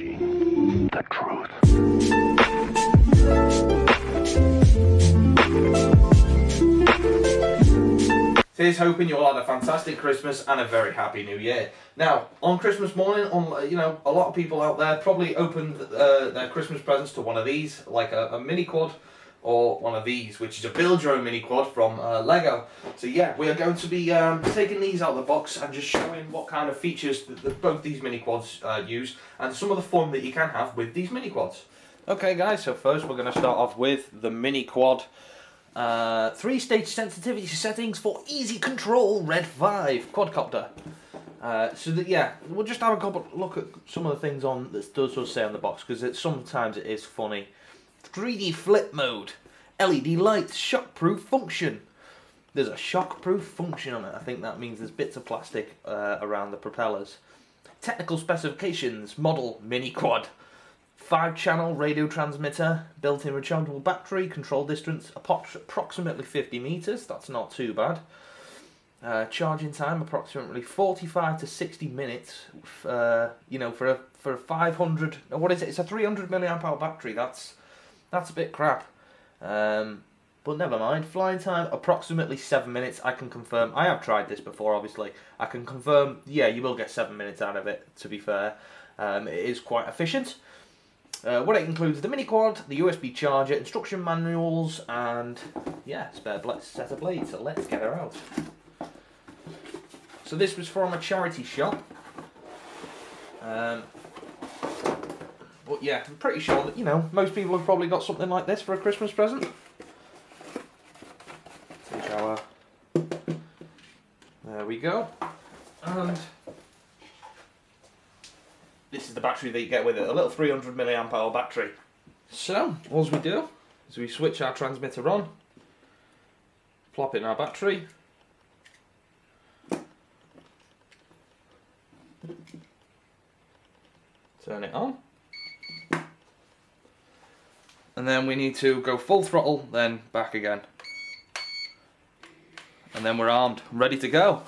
The truth. Here's hoping you all had a fantastic Christmas and a very happy New Year. Now, on Christmas morning, on you know, a lot of people out there probably opened uh, their Christmas presents to one of these, like a, a mini quad, or one of these, which is a build your own mini quad from uh, Lego. So yeah, we are going to be um, taking these out of the box and just showing what kind of features that, that both these mini quads uh, use, and some of the fun that you can have with these mini quads. Okay, guys. So first, we're going to start off with the mini quad. Uh, three stage sensitivity settings for easy control red 5 quadcopter uh, so that yeah we'll just have a couple look at some of the things on that does does say on the box because sometimes it is funny 3d flip mode led lights shockproof function there's a shockproof function on it i think that means there's bits of plastic uh, around the propellers technical specifications model mini quad Five channel radio transmitter, built in rechargeable battery, control distance approximately 50 meters, that's not too bad. Uh, charging time approximately 45 to 60 minutes. Uh, you know, for a for a 500, what is it? It's a 300 milliamp hour battery. That's that's a bit crap. Um, but never mind. Flying time approximately seven minutes. I can confirm. I have tried this before. Obviously, I can confirm. Yeah, you will get seven minutes out of it. To be fair, um, it is quite efficient. Uh, what it includes the mini quad, the USB charger, instruction manuals, and yeah, spare set of blades. So let's get her out. So this was from a charity shop. Um, but yeah, I'm pretty sure that you know most people have probably got something like this for a Christmas present. Take our. There we go. And this is the battery that you get with it, a little 300 milliamp hour battery. So, all we do is we switch our transmitter on, plop in our battery, turn it on, and then we need to go full throttle, then back again. And then we're armed, ready to go.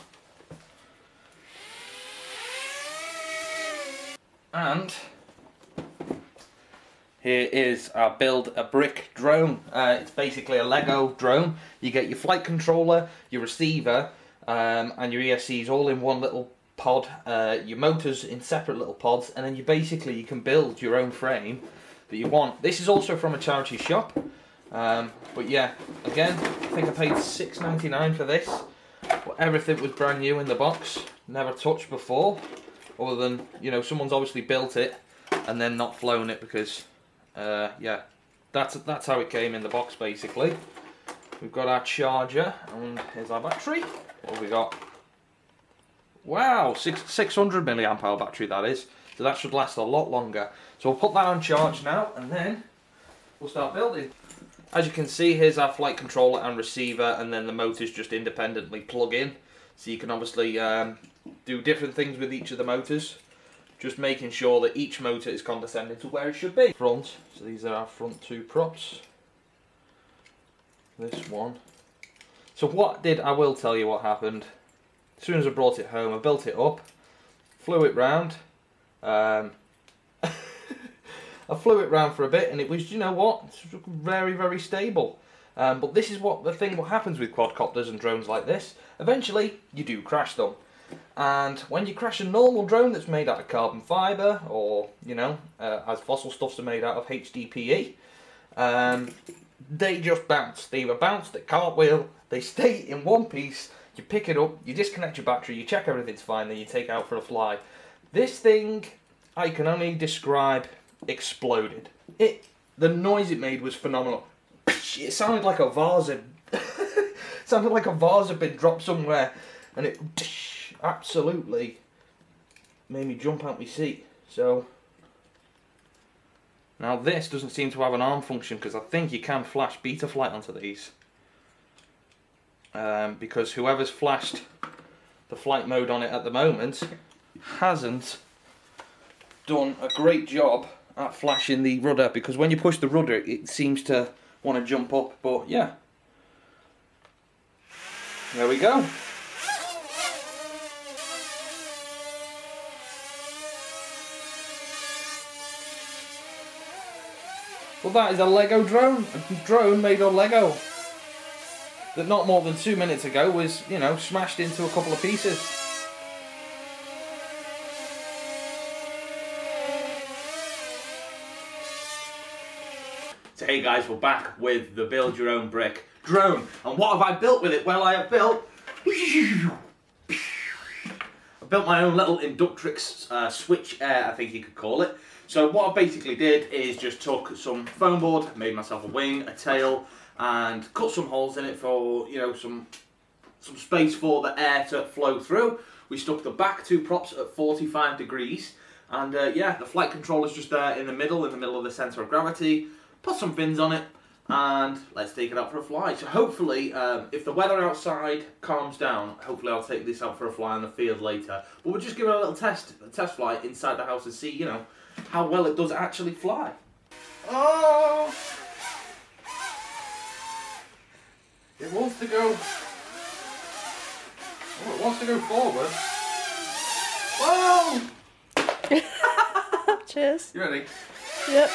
And here is our build a brick drone. Uh, it's basically a Lego drone. You get your flight controller, your receiver, um, and your ESCs all in one little pod. Uh, your motors in separate little pods, and then you basically you can build your own frame that you want. This is also from a charity shop. Um, but yeah, again, I think I paid six ninety nine for this. But everything was brand new in the box, never touched before other than you know someone's obviously built it and then not flown it because uh, yeah that's that's how it came in the box basically we've got our charger and here's our battery what have we got wow six, 600 milliamp hour battery that is so that should last a lot longer so we'll put that on charge now and then we'll start building as you can see here's our flight controller and receiver and then the motors just independently plug in so you can obviously um, do different things with each of the motors. Just making sure that each motor is condescending to where it should be. Front, so these are our front two props. This one. So what did, I will tell you what happened. As soon as I brought it home, I built it up, flew it round. Um, I flew it round for a bit and it was, you know what, very, very stable. Um, but this is what the thing what happens with quadcopters and drones like this. Eventually, you do crash them. And when you crash a normal drone that's made out of carbon fibre, or, you know, uh, as fossil stuffs are made out of HDPE, um, they just bounce. They either bounce, they cartwheel, they stay in one piece, you pick it up, you disconnect your battery, you check everything's fine, then you take out for a fly. This thing, I can only describe exploded. It, the noise it made was phenomenal. It sounded like a vase had, sounded like a vase had been dropped somewhere, and it absolutely made me jump out my seat. So now this doesn't seem to have an arm function because I think you can flash Betaflight onto these. Um, because whoever's flashed the flight mode on it at the moment hasn't done a great job at flashing the rudder because when you push the rudder it seems to want to jump up but yeah there we go Well, that is a Lego drone. A drone made of Lego. That not more than two minutes ago was, you know, smashed into a couple of pieces. Hey guys, we're back with the build your own brick drone. And what have I built with it? Well, I have built... I built my own little Inductrix uh, switch air, I think you could call it. So what I basically did is just took some foam board, made myself a wing, a tail, and cut some holes in it for, you know, some some space for the air to flow through. We stuck the back two props at 45 degrees, and uh, yeah, the flight controller's just there in the middle, in the middle of the centre of gravity. Put some fins on it, and let's take it out for a fly. So hopefully, um, if the weather outside calms down, hopefully I'll take this out for a fly in the field later. But we'll just give it a little test, a test flight inside the house and see, you know, how well it does actually fly. Oh! It wants to go... Oh, it wants to go forward. Whoa! Cheers. You ready? Yep.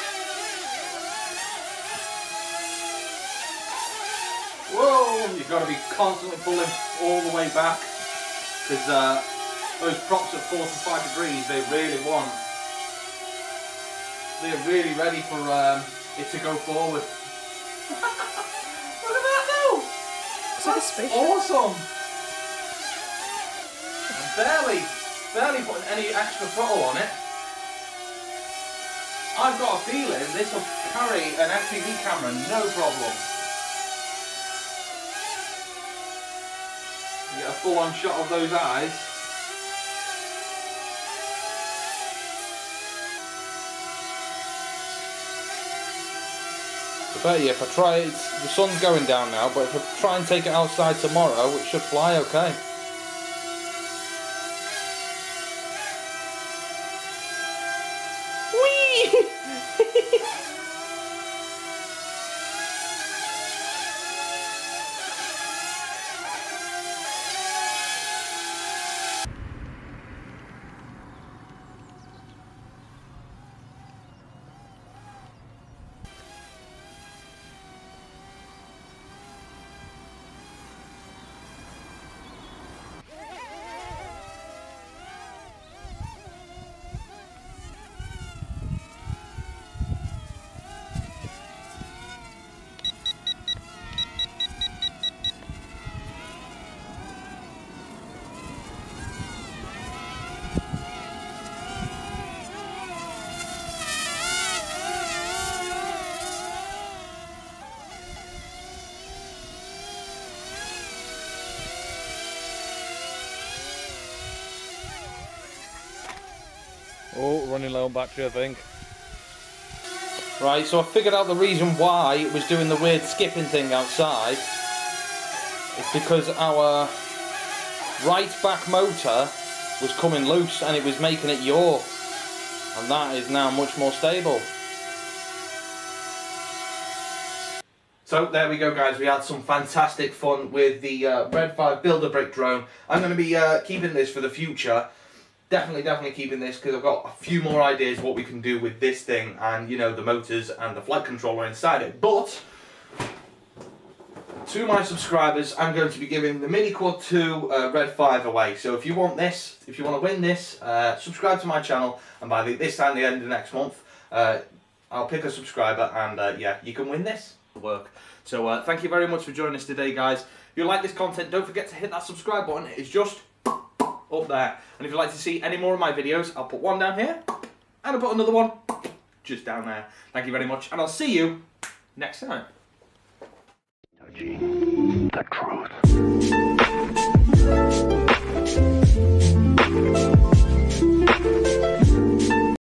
Whoa! You've got to be constantly pulling all the way back because uh, those props at 45 degrees, they really want. They're really ready for um, it to go forward. Look at that though! It's like. Awesome! I'm barely, barely putting any extra throttle on it. I've got a feeling this will carry an FPV camera no problem. A full on shot of those eyes. I bet you if I try, it's, the sun's going down now, but if I try and take it outside tomorrow, it should fly okay. Running low on battery, I think. Right, so I figured out the reason why it was doing the weird skipping thing outside. It's because our right back motor was coming loose and it was making it yaw. And that is now much more stable. So there we go guys, we had some fantastic fun with the uh, Red 5 Build-A-Brick drone. I'm going to be uh, keeping this for the future. Definitely, definitely keeping this because I've got a few more ideas what we can do with this thing and, you know, the motors and the flight controller inside it. But, to my subscribers, I'm going to be giving the Mini Quad 2 uh, Red 5 away. So if you want this, if you want to win this, uh, subscribe to my channel and by the, this time, the end of next month, uh, I'll pick a subscriber and uh, yeah, you can win this. Work. So uh, thank you very much for joining us today, guys. If you like this content, don't forget to hit that subscribe button. It's just up there. And if you'd like to see any more of my videos, I'll put one down here, and I'll put another one just down there. Thank you very much, and I'll see you next time. The truth.